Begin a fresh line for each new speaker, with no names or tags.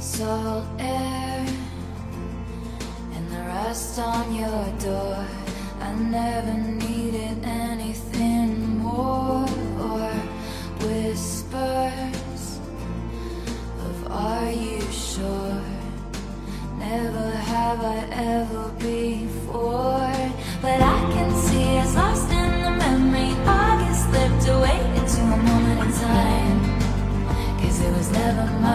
salt air and the rust on your door. I never needed anything more or whispers of are you sure? Never have I ever before, but I can see it's lost in the memory. I get slipped away into a moment in time, cause it was never mine.